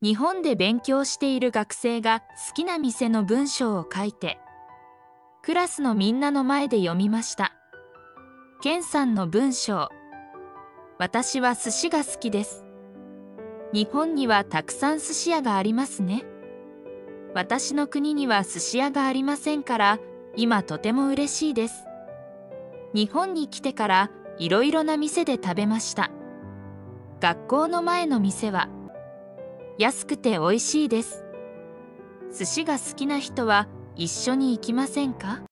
日本で勉強している学生が好きな店の文章を書いてクラスのみんなの前で読みました。ケンさんの文章私は寿司が好きです。日本にはたくさん寿司屋がありますね。私の国には寿司屋がありませんから今とても嬉しいです。日本に来てからいろいろな店で食べました。学校の前の店は安くて美味しいです。寿司が好きな人は一緒に行きませんか？